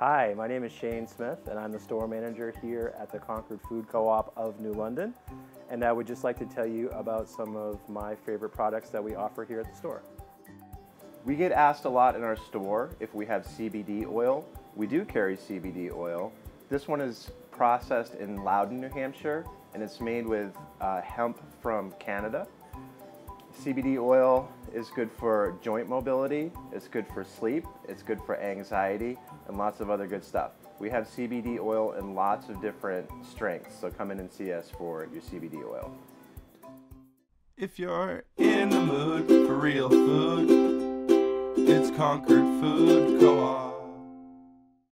Hi, my name is Shane Smith, and I'm the store manager here at the Concord Food Co-op of New London. And I would just like to tell you about some of my favorite products that we offer here at the store. We get asked a lot in our store if we have CBD oil. We do carry CBD oil. This one is processed in Loudon, New Hampshire, and it's made with uh, hemp from Canada. CBD oil is good for joint mobility, it's good for sleep, it's good for anxiety, and lots of other good stuff. We have CBD oil in lots of different strengths, so come in and see us for your CBD oil. If you're in the mood for real food, it's Concord Food Co-op.